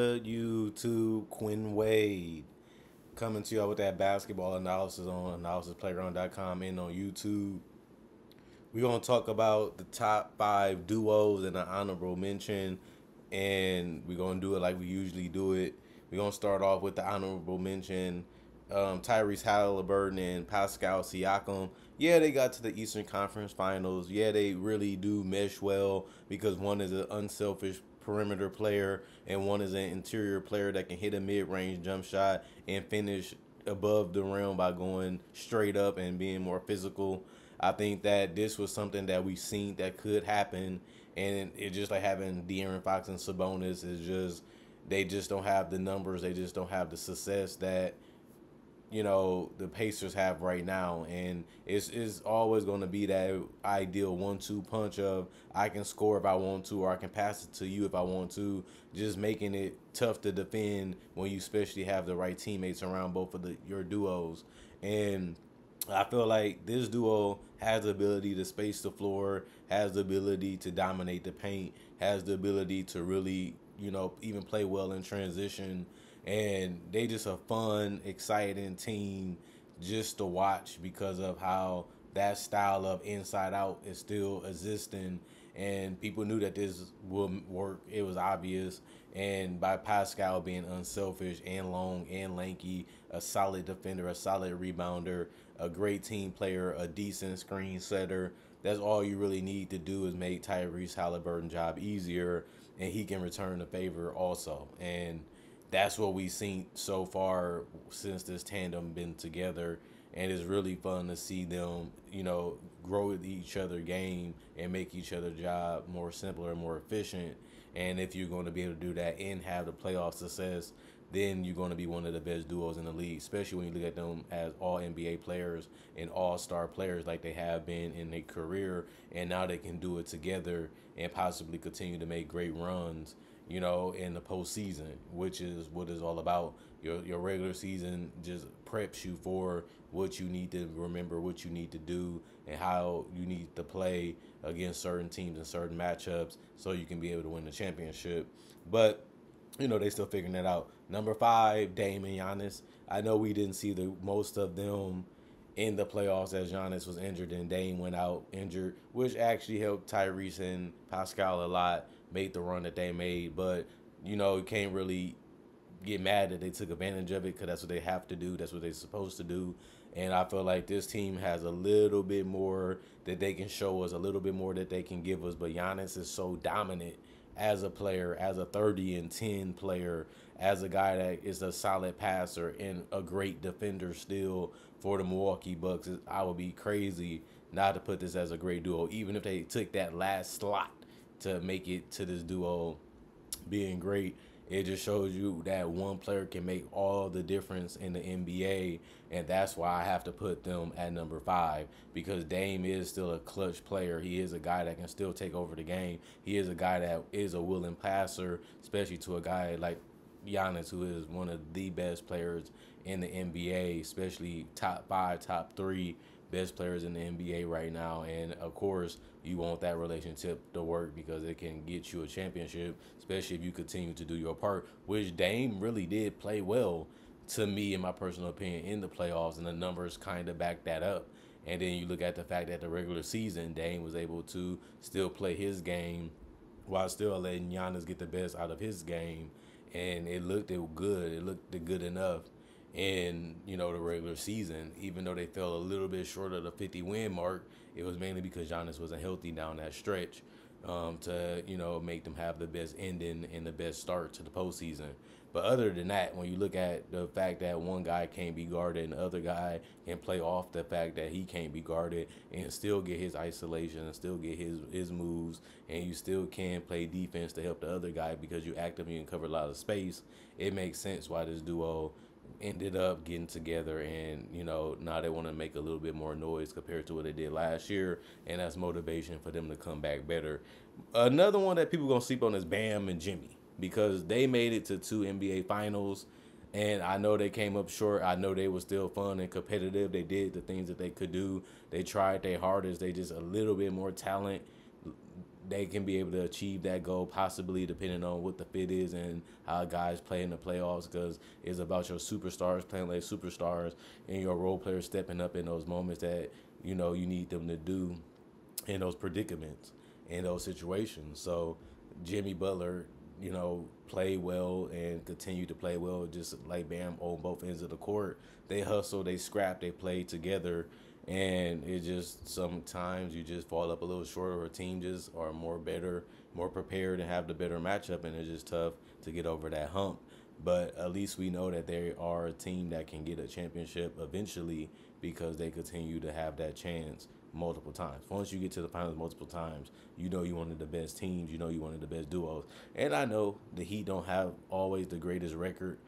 YouTube Quinn Wade coming to y'all with that basketball analysis on analysisplayground.com and on YouTube. We're gonna talk about the top five duos and an honorable mention, and we're gonna do it like we usually do it. We're gonna start off with the honorable mention. Um, Tyrese Haliburton and Pascal Siakam. Yeah, they got to the Eastern Conference Finals. Yeah, they really do mesh well because one is an unselfish perimeter player, and one is an interior player that can hit a mid range jump shot and finish above the rim by going straight up and being more physical. I think that this was something that we've seen that could happen, and it just like having De'Aaron Fox and Sabonis is just they just don't have the numbers, they just don't have the success that you know the Pacers have right now, and it's it's always going to be that ideal one-two punch of I can score if I want to, or I can pass it to you if I want to. Just making it tough to defend when you especially have the right teammates around both of the your duos, and I feel like this duo has the ability to space the floor, has the ability to dominate the paint, has the ability to really you know even play well in transition and they just a fun, exciting team just to watch because of how that style of inside out is still existing and people knew that this would work. It was obvious. And by Pascal being unselfish and long and lanky, a solid defender, a solid rebounder, a great team player, a decent screen setter, that's all you really need to do is make Tyrese Haliburton job easier and he can return the favor also. And that's what we've seen so far since this tandem been together. And it's really fun to see them you know grow each other game and make each other job more simpler and more efficient. And if you're going to be able to do that and have the playoff success then you're going to be one of the best duos in the league especially when you look at them as all nba players and all-star players like they have been in their career. And now they can do it together and possibly continue to make great runs you know, in the postseason, which is what it's all about. Your your regular season just preps you for what you need to remember, what you need to do, and how you need to play against certain teams and certain matchups, so you can be able to win the championship. But you know, they still figuring that out. Number five, Dame and Giannis. I know we didn't see the most of them in the playoffs as Giannis was injured and Dame went out injured, which actually helped Tyrese and Pascal a lot made the run that they made. But you know, you can't really get mad that they took advantage of it because that's what they have to do. That's what they're supposed to do. And I feel like this team has a little bit more that they can show us, a little bit more that they can give us. But Giannis is so dominant as a player, as a 30 and 10 player, as a guy that is a solid passer and a great defender still for the Milwaukee Bucks. I would be crazy not to put this as a great duo, even if they took that last slot to make it to this duo being great. It just shows you that one player can make all the difference in the NBA, and that's why I have to put them at number five because Dame is still a clutch player. He is a guy that can still take over the game. He is a guy that is a willing passer, especially to a guy like Giannis, who is one of the best players in the NBA, especially top five, top three best players in the NBA right now. And of course, you want that relationship to work because it can get you a championship, especially if you continue to do your part, which Dame really did play well to me, in my personal opinion, in the playoffs, and the numbers kind of back that up. And then you look at the fact that the regular season, Dame was able to still play his game while still letting Giannis get the best out of his game. And it looked it good. It looked good enough in you know the regular season. Even though they fell a little bit short of the 50 win mark, it was mainly because Giannis wasn't healthy down that stretch um, to you know make them have the best ending and the best start to the postseason. But other than that, when you look at the fact that one guy can't be guarded and the other guy can play off the fact that he can't be guarded and still get his isolation and still get his his moves, and you still can play defense to help the other guy because you actively and cover a lot of space, it makes sense why this duo ended up getting together and you know now they want to make a little bit more noise compared to what they did last year and that's motivation for them to come back better. Another one that people gonna sleep on is bam and jimmy because they made it to two nba finals and i know they came up short. I know they were still fun and competitive. They did the things that they could do. They tried their hardest. They just a little bit more talent they can be able to achieve that goal, possibly depending on what the fit is and how guys play in the playoffs. Because it's about your superstars playing like superstars and your role players stepping up in those moments that you know you need them to do in those predicaments in those situations. So Jimmy Butler, you know, play well and continue to play well, just like Bam on both ends of the court. They hustle, they scrap, they play together and it just sometimes you just fall up a little short or a team just are more better more prepared and have the better matchup and it's just tough to get over that hump but at least we know that they are a team that can get a championship eventually because they continue to have that chance multiple times. Once you get to the finals multiple times, you know you one of the best teams, you know you one of the best duos. And I know the Heat don't have always the greatest record.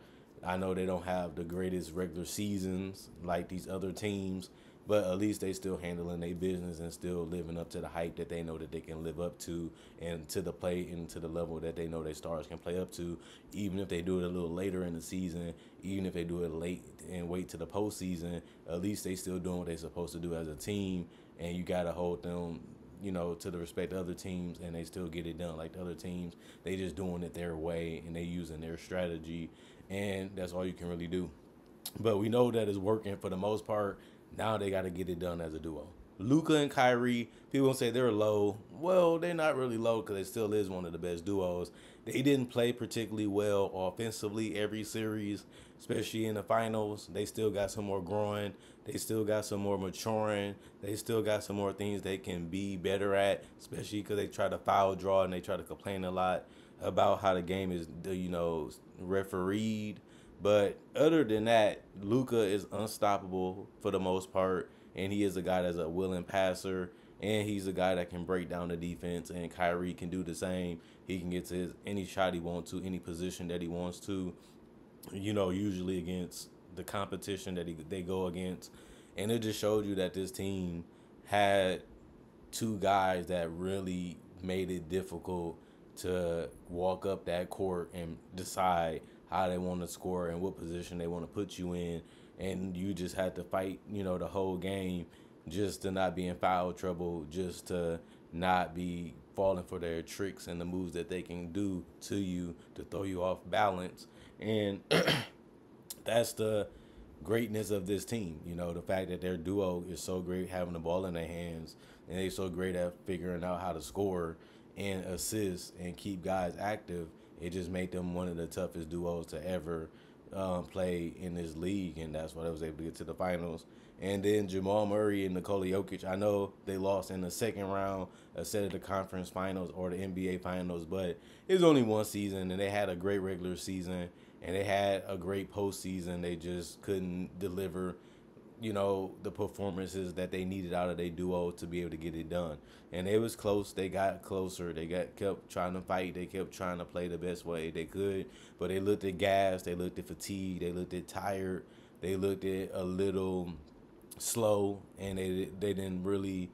I know they don't have the greatest regular seasons like these other teams, but at least they still handling their business and still living up to the hype that they know that they can live up to and to the play and to the level that they know their stars can play up to even if they do it a little later in the season even if they do it late and wait to the postseason at least they still doing what they're supposed to do as a team and you got to hold them you know, to the respect of other teams, and they still get it done. Like the other teams, they just doing it their way, and they using their strategy, and that's all you can really do. But we know that it's working for the most part. Now they got to get it done as a duo. Luka and Kyrie, people say they're low. Well, they're not really low because it still is one of the best duos. They didn't play particularly well offensively every series, especially in the finals. They still got some more growing. They still got some more maturing. They still got some more things they can be better at, especially because they try to foul draw and they try to complain a lot about how the game is, you know, refereed but other than that, Luka is unstoppable for the most part, and he is a guy that's a willing passer, and he's a guy that can break down the defense. And Kyrie can do the same. He can get to his, any shot he wants to, any position that he wants to. You know, usually against the competition that he, they go against, and it just showed you that this team had two guys that really made it difficult to walk up that court and decide how they want to score and what position they want to put you in, and you just had to fight, you know, the whole game just to not be in foul trouble, just to not be falling for their tricks and the moves that they can do to you to throw you off balance. And that's the greatness of this team. You know, the fact that their duo is so great having the ball in their hands and they're so great at figuring out how to score and assist and keep guys active it just made them one of the toughest duos to ever um, play in this league, and that's why they was able to get to the finals. And then Jamal Murray and Nikola Jokic. I know they lost in the second round, instead of the conference finals or the NBA finals, but it was only one season, and they had a great regular season, and they had a great postseason. They just couldn't deliver you know, the performances that they needed out of their duo to be able to get it done. And it was close. They got closer. They got kept trying to fight. They kept trying to play the best way they could. But they looked at gas. They looked at fatigue. They looked at tired. They looked at a little slow, and they they didn't really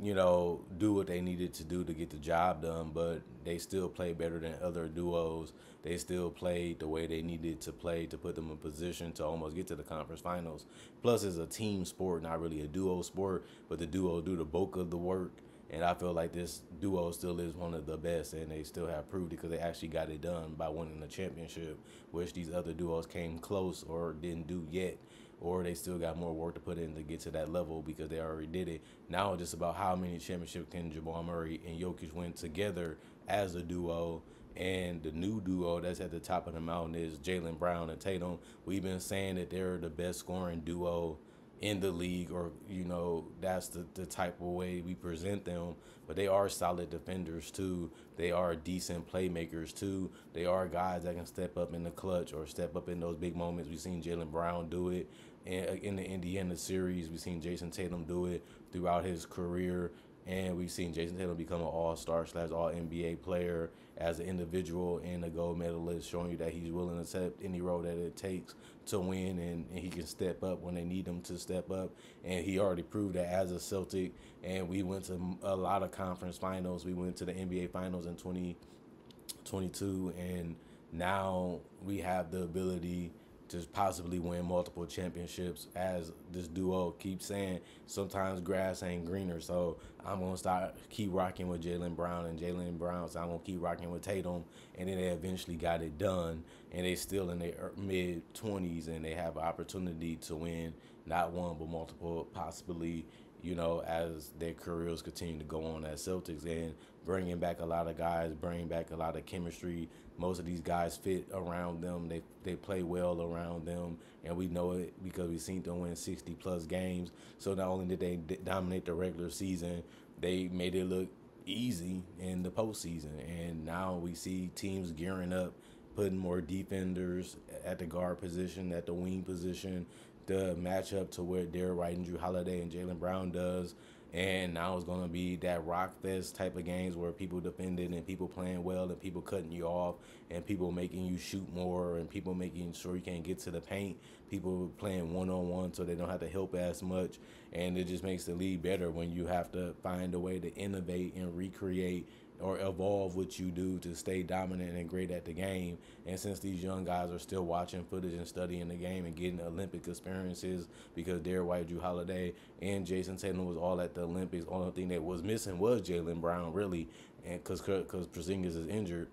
you know, do what they needed to do to get the job done, but they still played better than other duos. They still played the way they needed to play to put them in position to almost get to the conference finals. Plus, it's a team sport, not really a duo sport, but the duo do the bulk of the work. And I feel like this duo still is one of the best, and they still have proved it because they actually got it done by winning the championship, which these other duos came close or didn't do yet or they still got more work to put in to get to that level because they already did it. Now it's just about how many championships can Jamal Murray and Jokic win together as a duo. And the new duo that's at the top of the mountain is Jaylen Brown and Tatum. We've been saying that they're the best scoring duo in the league, or you know, that's the, the type of way we present them. But they are solid defenders too. They are decent playmakers too. They are guys that can step up in the clutch or step up in those big moments. We've seen jaylen Brown do it uh, in the Indiana series. We've seen jayson Tatum do it throughout his career, and we've seen Jayson Tatum become an All Star slash All NBA player as an individual and a gold medalist, showing you that he's willing to accept any role that it takes to win, and, and he can step up when they need him to step up. And he already proved that as a Celtic. And we went to a lot of conference finals. We went to the NBA finals in 2022, and now we have the ability to possibly win multiple championships. As this duo keeps saying, sometimes grass ain't greener. So I'm gonna start keep rocking with Jaylen Brown and Jaylen Brown. So I'm gonna keep rocking with Tatum, and then they eventually got it done, and they still in their er, mid 20s, and they have an opportunity to win not one but multiple, possibly. You know, as their careers continue to go on at Celtics and bringing back a lot of guys, bringing back a lot of chemistry most of these guys fit around them. They they play well around them, and we know it because we've seen them win 60 plus games. So not only did they dominate the regular season, they made it look easy in the postseason. And now we see teams gearing up, putting more defenders at the guard position, at the wing position, the matchup to where Derrick White and Jrue Holiday and Jaylen Brown does and now it's gonna be that rock fest type of games where people defending and people playing well and people cutting you off and people making you shoot more and people making sure you can't get to the paint. People playing one on one so they don't have to help as much, and it just makes the league better when you have to find a way to innovate and recreate or evolve what you do to stay dominant and great at the game. And since these young guys are still watching footage and studying the game and getting Olympic experiences, because Derrick White, Jrue Holiday, and Jayson Tatum was all at the Olympics. Only thing that was missing was Jaylen Brown, really, and because because is injured,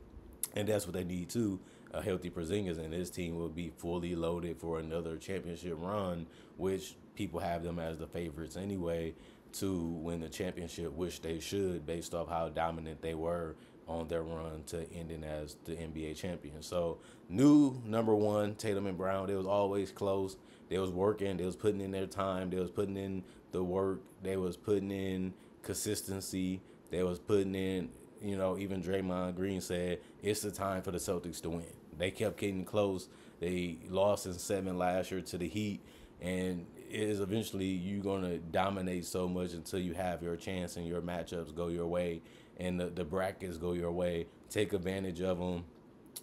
and that's what they need too. A healthy Porzingis, and this team will be fully loaded for another championship run, which people have them as the favorites anyway to win the championship, which they should, based off how dominant they were on their run to ending as the NBA champion. So new number one, Tatum and Brown. They was always close. They was working. They was putting in their time. They was putting in the work. They was putting in consistency. They was putting in, you know, even Draymond Green said it's the time for the Celtics to win. They kept getting close. They lost in seven last year to the Heat, and is eventually you're gonna dominate so much until you have your chance and your matchups go your way and the, the brackets go your way. Take advantage of them,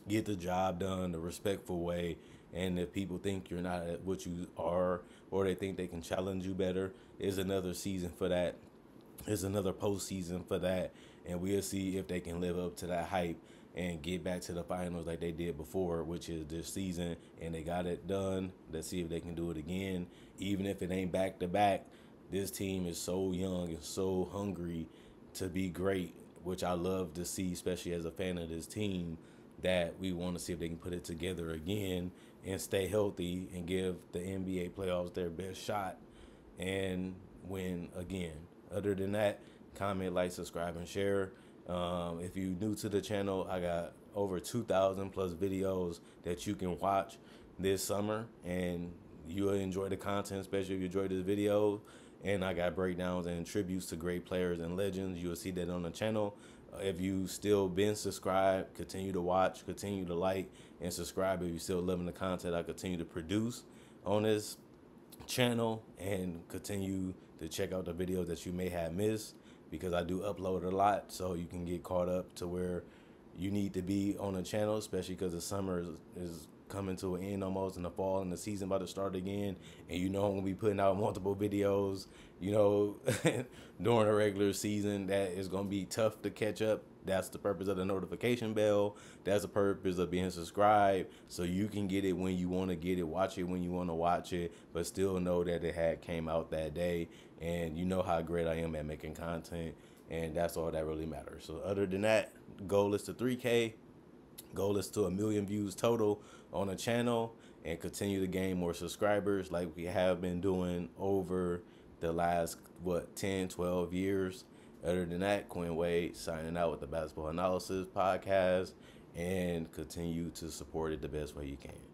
get the job done the respectful way. And if people think you're not what you are, or they think they can challenge you better, is another season for that. Is another postseason for that, and we'll see if they can live up to that hype and get back to the finals like they did before, which is this season, and they got it done. Let's see if they can do it again, even if it ain't back to back. This team is so young and so hungry to be great, which I love to see, especially as a fan of this team. That we want to see if they can put it together again and stay healthy and give the NBA playoffs their best shot and win again. Other than that, comment, like, subscribe, and share. Um, if you're new to the channel, I got over 2,000 plus videos that you can watch this summer, and you'll enjoy the content, especially if you enjoy this video. And I got breakdowns and tributes to great players and legends. You'll see that on the channel. Uh, if you still been subscribed, continue to watch, continue to like and subscribe. If you still loving the content I continue to produce on this channel, and continue to check out the videos that you may have missed because I do upload a lot, so you can get caught up to where you need to be on the channel, especially because the summer is, is coming to an end almost in the fall and the season about to start again and you know I'm gonna be putting out multiple videos you know during a regular season that is gonna be tough to catch up. That's the purpose of the notification bell. That's the purpose of being subscribed so you can get it when you want to get it watch it when you want to watch it but still know that it had came out that day and you know how great I am at making content and that's all that really matters. So other than that goal is to 3k goal is to a million views total on the channel and continue to gain more subscribers like we have been doing over the last what 10 12 years. Other than that quinn wade signing out with the basketball analysis podcast and continue to support it the best way you can